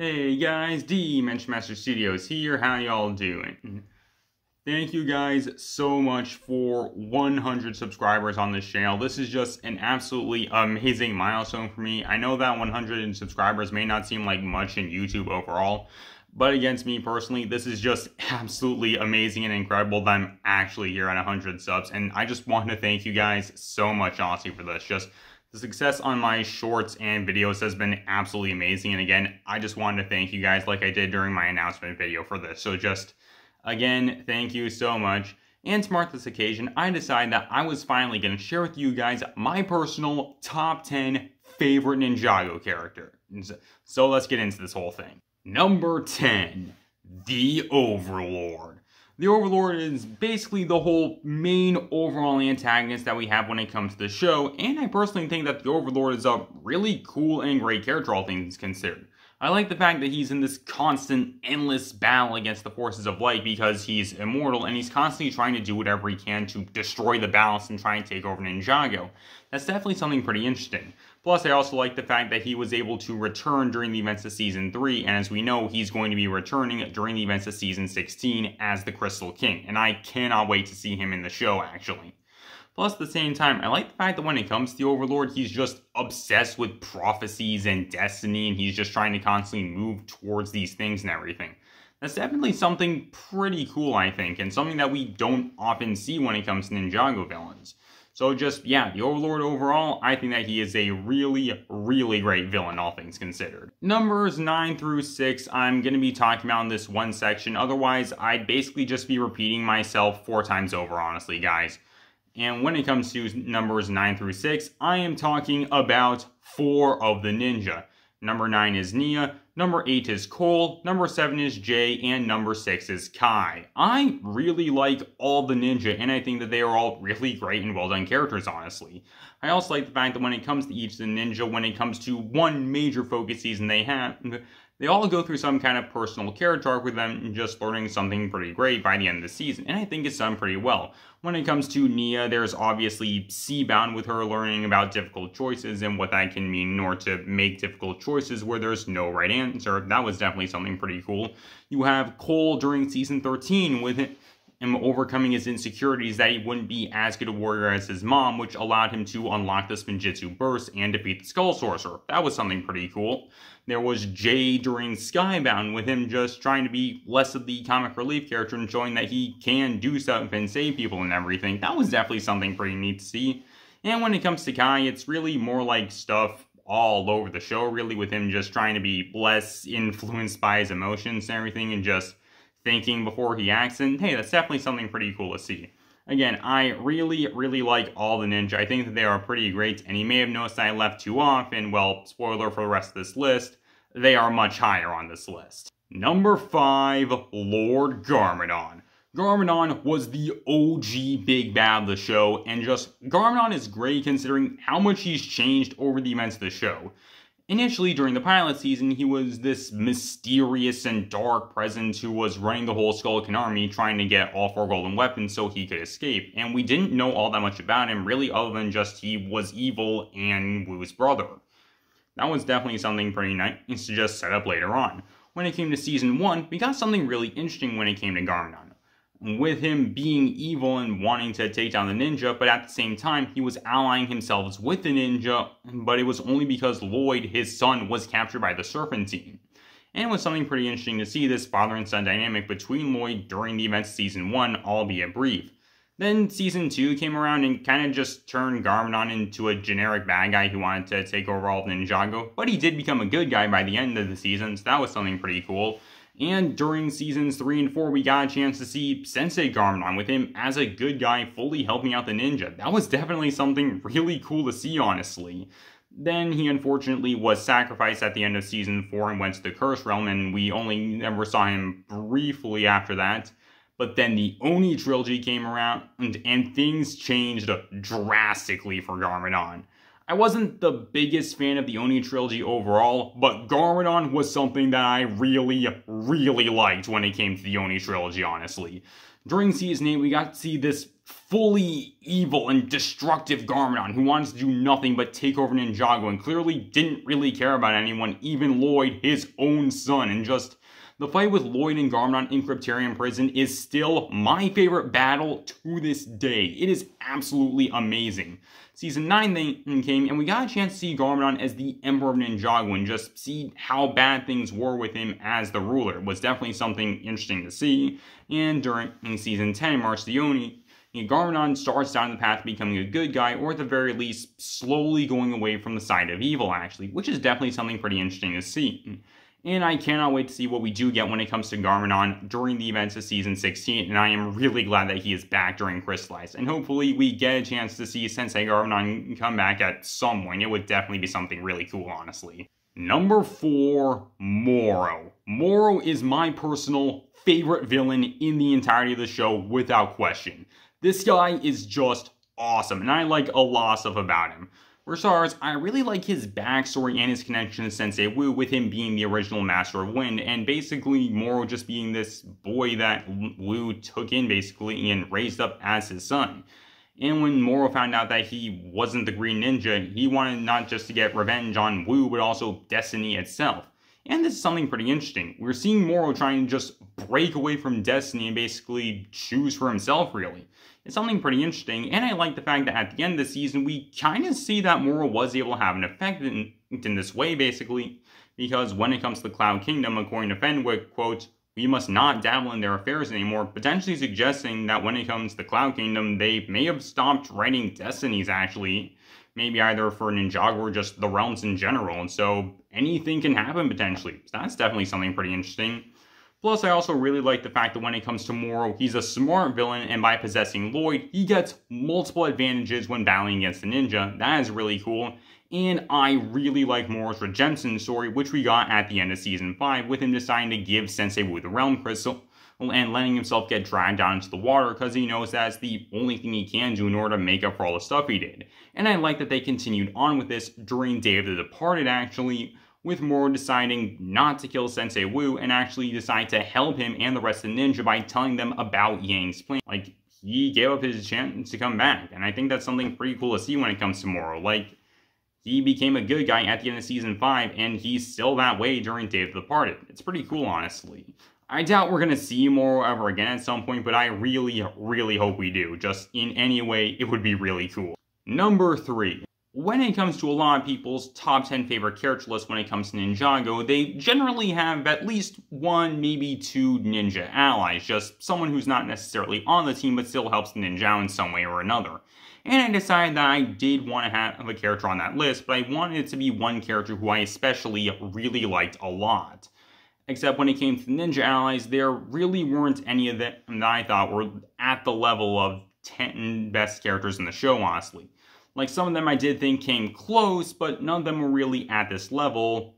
Hey guys, Dimension Master Studios here. How y'all doing? Thank you guys so much for 100 subscribers on this channel. This is just an absolutely amazing milestone for me. I know that 100 subscribers may not seem like much in YouTube overall, but against me personally, this is just absolutely amazing and incredible that I'm actually here at 100 subs. And I just want to thank you guys so much, honestly, for this. Just the success on my shorts and videos has been absolutely amazing. And again, I just wanted to thank you guys like I did during my announcement video for this. So just, again, thank you so much. And to mark this occasion, I decided that I was finally going to share with you guys my personal top 10 favorite Ninjago character. So let's get into this whole thing. Number 10, The Overlord. The Overlord is basically the whole main overall antagonist that we have when it comes to the show, and I personally think that the Overlord is a really cool and great character, all things considered. I like the fact that he's in this constant, endless battle against the forces of light because he's immortal and he's constantly trying to do whatever he can to destroy the balance and try and take over Ninjago. That's definitely something pretty interesting. Plus, I also like the fact that he was able to return during the events of Season 3, and as we know, he's going to be returning during the events of Season 16 as the Crystal King, and I cannot wait to see him in the show, actually. Plus, at the same time, I like the fact that when it comes to the Overlord, he's just obsessed with prophecies and destiny, and he's just trying to constantly move towards these things and everything. That's definitely something pretty cool, I think, and something that we don't often see when it comes to Ninjago villains. So just, yeah, the Overlord overall, I think that he is a really, really great villain, all things considered. Numbers 9 through 6, I'm going to be talking about in this one section. Otherwise, I'd basically just be repeating myself four times over, honestly, guys. And when it comes to numbers 9 through 6, I am talking about four of the ninja. Number 9 is Nya, number 8 is Cole, number 7 is Jay, and number 6 is Kai. I really like all the ninja, and I think that they are all really great and well done characters, honestly. I also like the fact that when it comes to each of the ninja, when it comes to one major focus season they have, they all go through some kind of personal character arc with them just learning something pretty great by the end of the season, and I think it's done pretty well. When it comes to Nya, there's obviously Seabound with her learning about difficult choices and what that can mean in order to make difficult choices where there's no right answer. That was definitely something pretty cool. You have Cole during season 13 with him overcoming his insecurities that he wouldn't be as good a warrior as his mom, which allowed him to unlock the Spinjitzu Burst and defeat the Skull Sorcerer. That was something pretty cool. There was Jay during Skybound, with him just trying to be less of the comic relief character and showing that he can do stuff and save people and everything. That was definitely something pretty neat to see. And when it comes to Kai, it's really more like stuff all over the show, really, with him just trying to be less influenced by his emotions and everything and just thinking before he acts, and hey, that's definitely something pretty cool to see. Again, I really, really like all the ninja. I think that they are pretty great, and you may have noticed I left two off, and well, spoiler for the rest of this list, they are much higher on this list. Number 5, Lord Garmadon. Garmadon was the OG big bad of the show, and just, Garmadon is great considering how much he's changed over the events of the show. Initially, during the pilot season, he was this mysterious and dark presence who was running the whole Skulkin army trying to get all four golden weapons so he could escape, and we didn't know all that much about him, really, other than just he was evil and Wu's brother. That was definitely something pretty nice to just set up later on. When it came to Season 1, we got something really interesting when it came to Garmadon with him being evil and wanting to take down the ninja, but at the same time, he was allying himself with the ninja, but it was only because Lloyd, his son, was captured by the Serpentine. And it was something pretty interesting to see this father and son dynamic between Lloyd during the events of Season 1, albeit brief. Then Season 2 came around and kind of just turned Garmadon into a generic bad guy who wanted to take over all of Ninjago, but he did become a good guy by the end of the season, so that was something pretty cool. And during seasons 3 and 4, we got a chance to see Sensei Garmadon with him as a good guy fully helping out the ninja. That was definitely something really cool to see, honestly. Then he unfortunately was sacrificed at the end of season 4 and went to the Curse Realm, and we only ever saw him briefly after that. But then the Oni trilogy came around, and, and things changed drastically for Garmadon. I wasn't the biggest fan of the Oni trilogy overall, but Garmadon was something that I really, really liked when it came to the Oni trilogy, honestly. During Season 8, we got to see this fully evil and destructive Garmadon who wants to do nothing but take over Ninjago and clearly didn't really care about anyone, even Lloyd, his own son, and just the fight with Lloyd and Garmadon in Kryptarium Prison is still my favorite battle to this day. It is absolutely amazing. Season 9 then came, and we got a chance to see Garmadon as the Emperor of Ninjago and just see how bad things were with him as the ruler. It was definitely something interesting to see. And during Season 10, March the Oni, Garmadon starts down the path of becoming a good guy, or at the very least, slowly going away from the side of evil, actually, which is definitely something pretty interesting to see and I cannot wait to see what we do get when it comes to Garmadon during the events of Season 16, and I am really glad that he is back during Crystalized, and hopefully we get a chance to see Sensei Garmadon come back at some point. It would definitely be something really cool, honestly. Number 4, Morro. Morro is my personal favorite villain in the entirety of the show, without question. This guy is just awesome, and I like a lot of about him. For starters, I really like his backstory and his connection to Sensei Wu with him being the original Master of Wind and basically Morro just being this boy that Wu took in basically and raised up as his son. And when Morro found out that he wasn't the Green Ninja, he wanted not just to get revenge on Wu, but also Destiny itself. And this is something pretty interesting. We're seeing Morro trying to just break away from Destiny and basically choose for himself, really It's something pretty interesting, and I like the fact that at the end of the season, we kind of see that Morro was able to have an effect in, in this way, basically, because when it comes to the Cloud Kingdom, according to Fenwick, quote, we must not dabble in their affairs anymore, potentially suggesting that when it comes to the Cloud Kingdom, they may have stopped writing destinies, actually, maybe either for Ninjago or just the realms in general, and so anything can happen potentially. So that's definitely something pretty interesting. Plus, I also really like the fact that when it comes to Morro, he's a smart villain, and by possessing Lloyd, he gets multiple advantages when battling against the ninja. That is really cool. And I really like Morro's redemption story, which we got at the end of Season 5, with him deciding to give Sensei Wu the Realm Crystal, and letting himself get dragged down into the water because he knows that's the only thing he can do in order to make up for all the stuff he did. And I like that they continued on with this during Day of the Departed, actually, with Morro deciding not to kill Sensei Wu and actually decide to help him and the rest of the ninja by telling them about Yang's plan. Like, he gave up his chance to come back, and I think that's something pretty cool to see when it comes to Morro. Like, he became a good guy at the end of Season 5, and he's still that way during Day of the Departed. It's pretty cool, honestly. I doubt we're going to see Morro ever again at some point, but I really, really hope we do. Just in any way, it would be really cool. Number 3 when it comes to a lot of people's top 10 favorite character lists when it comes to Ninjago, they generally have at least one, maybe two ninja allies, just someone who's not necessarily on the team but still helps the ninja in some way or another. And I decided that I did want to have a character on that list, but I wanted it to be one character who I especially really liked a lot. Except when it came to the ninja allies, there really weren't any of them that I thought were at the level of 10 best characters in the show, honestly. Like some of them I did think came close, but none of them were really at this level,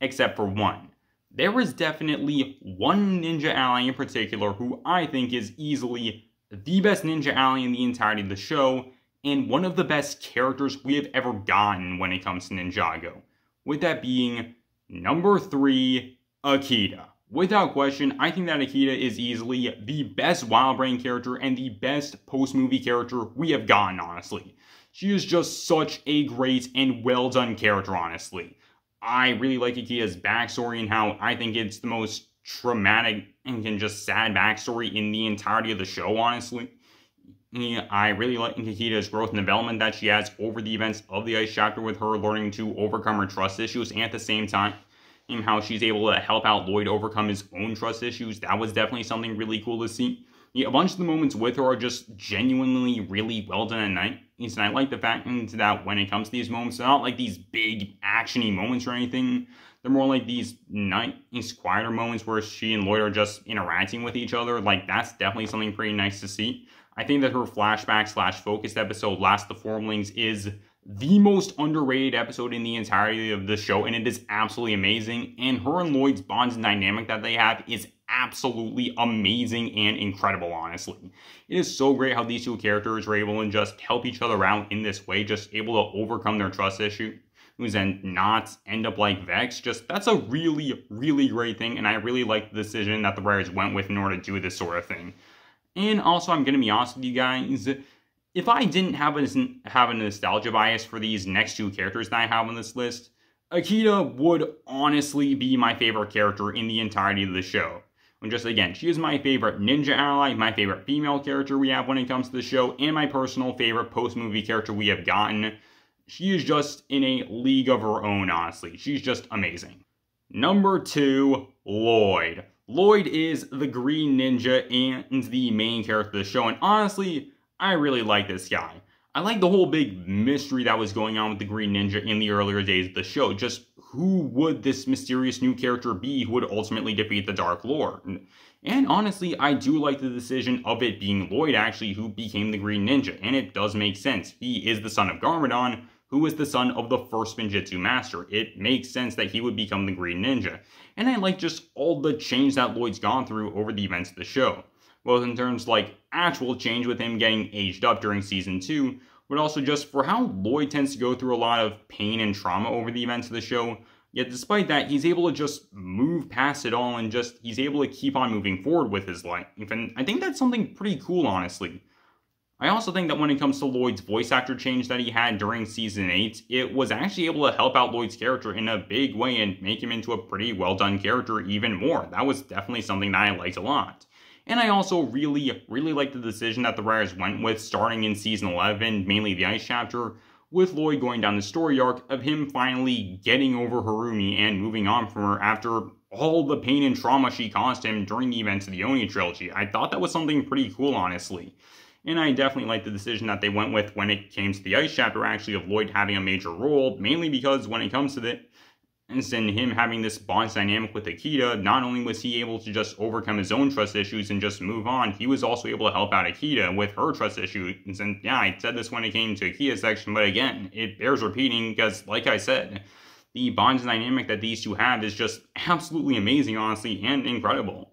except for one. There was definitely one ninja ally in particular who I think is easily the best ninja ally in the entirety of the show, and one of the best characters we have ever gotten when it comes to Ninjago. With that being number three, Akita. Without question, I think that Akita is easily the best Wild Brain character and the best post-movie character we have gotten, honestly. She is just such a great and well done character, honestly. I really like Akita's backstory and how I think it's the most traumatic and just sad backstory in the entirety of the show, honestly. I really like Akita's growth and development that she has over the events of the Ice Chapter with her learning to overcome her trust issues and at the same time and how she's able to help out Lloyd overcome his own trust issues. That was definitely something really cool to see. Yeah, a bunch of the moments with her are just genuinely really well done at night. And I like the fact that when it comes to these moments, they're not like these big actiony moments or anything. They're more like these nice, quieter moments where she and Lloyd are just interacting with each other. Like that's definitely something pretty nice to see. I think that her flashback slash focused episode, Last the Formlings, is the most underrated episode in the entirety of the show, and it is absolutely amazing. And her and Lloyd's bonds and dynamic that they have is absolutely amazing and incredible, honestly. It is so great how these two characters were able to just help each other out in this way, just able to overcome their trust issues and not end up like Vex. Just that's a really, really great thing, and I really like the decision that the writers went with in order to do this sort of thing. And also, I'm gonna be honest with you guys. If I didn't have a, have a nostalgia bias for these next two characters that I have on this list, Akita would honestly be my favorite character in the entirety of the show. And just again, she is my favorite ninja ally, my favorite female character we have when it comes to the show, and my personal favorite post-movie character we have gotten. She is just in a league of her own, honestly. She's just amazing. Number two, Lloyd. Lloyd is the Green Ninja and the main character of the show, and honestly, I really like this guy. I like the whole big mystery that was going on with the Green Ninja in the earlier days of the show. Just who would this mysterious new character be who would ultimately defeat the Dark Lord? And honestly, I do like the decision of it being Lloyd actually who became the Green Ninja, and it does make sense. He is the son of Garmadon, who is the son of the first Spinjitzu Master. It makes sense that he would become the Green Ninja. And I like just all the change that Lloyd's gone through over the events of the show both in terms like actual change with him getting aged up during season 2, but also just for how Lloyd tends to go through a lot of pain and trauma over the events of the show. Yet despite that, he's able to just move past it all and just he's able to keep on moving forward with his life. And I think that's something pretty cool, honestly. I also think that when it comes to Lloyd's voice actor change that he had during season 8, it was actually able to help out Lloyd's character in a big way and make him into a pretty well done character even more. That was definitely something that I liked a lot. And I also really, really like the decision that the writers went with starting in season 11, mainly the Ice chapter, with Lloyd going down the story arc of him finally getting over Harumi and moving on from her after all the pain and trauma she caused him during the events of the Oni trilogy. I thought that was something pretty cool, honestly. And I definitely like the decision that they went with when it came to the Ice chapter, actually, of Lloyd having a major role, mainly because when it comes to the and him having this bond dynamic with Akita, not only was he able to just overcome his own trust issues and just move on, he was also able to help out Akita with her trust issues. And yeah, I said this when it came to Akita's section, but again, it bears repeating because, like I said, the bond dynamic that these two have is just absolutely amazing, honestly, and incredible.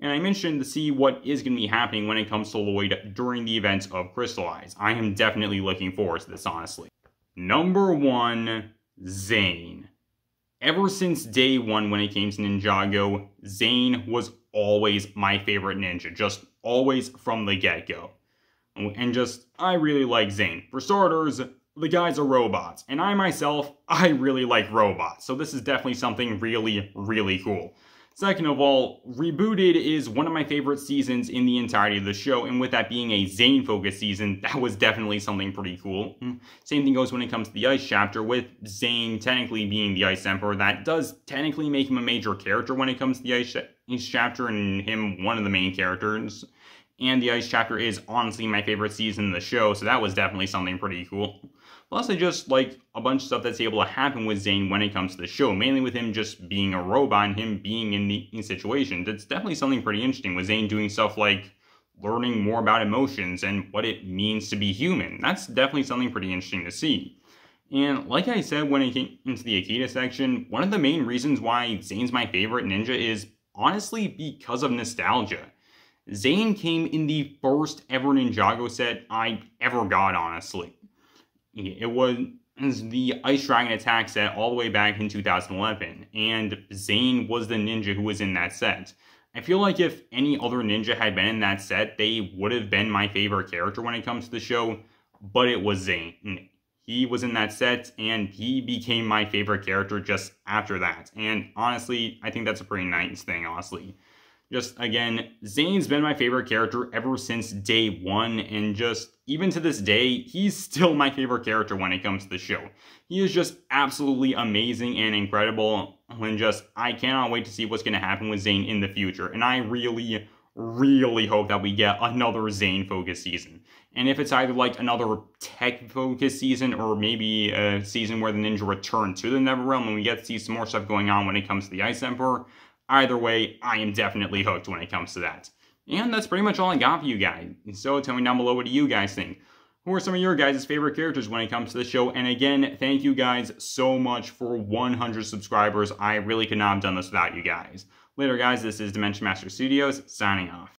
And I mentioned to see what is going to be happening when it comes to Lloyd during the events of Crystalized. I am definitely looking forward to this, honestly. Number one, Zane. Ever since day one when it came to Ninjago, Zane was always my favorite ninja, just always from the get-go. And just, I really like Zane. For starters, the guys are robots, and I myself, I really like robots, so this is definitely something really, really cool. Second of all, Rebooted is one of my favorite seasons in the entirety of the show, and with that being a Zane-focused season, that was definitely something pretty cool. Hmm. Same thing goes when it comes to the Ice chapter, with Zane technically being the Ice Emperor, that does technically make him a major character when it comes to the Ice, Ice chapter, and him one of the main characters. And the Ice chapter is honestly my favorite season in the show, so that was definitely something pretty cool. Plus, I just like a bunch of stuff that's able to happen with Zane when it comes to the show, mainly with him just being a robot and him being in the in situations. It's definitely something pretty interesting with Zane doing stuff like learning more about emotions and what it means to be human. That's definitely something pretty interesting to see. And like I said when it came into the Akita section, one of the main reasons why Zane's my favorite ninja is honestly because of nostalgia. Zane came in the first ever Ninjago set I ever got, honestly. It was the Ice Dragon attack set all the way back in 2011, and Zane was the ninja who was in that set. I feel like if any other ninja had been in that set, they would have been my favorite character when it comes to the show, but it was Zane. He was in that set, and he became my favorite character just after that. And honestly, I think that's a pretty nice thing, honestly. Just again, Zane's been my favorite character ever since day one, and just even to this day, he's still my favorite character when it comes to the show. He is just absolutely amazing and incredible, and just I cannot wait to see what's going to happen with Zane in the future. And I really, really hope that we get another Zane focused season. And if it's either like another tech focused season or maybe a season where the ninja return to the Never-Realm and we get to see some more stuff going on when it comes to the Ice Emperor, Either way, I am definitely hooked when it comes to that. And that's pretty much all I got for you guys. So tell me down below what do you guys think? Who are some of your guys' favorite characters when it comes to the show? And again, thank you guys so much for 100 subscribers. I really could not have done this without you guys. Later, guys, this is Dimension Master Studios signing off.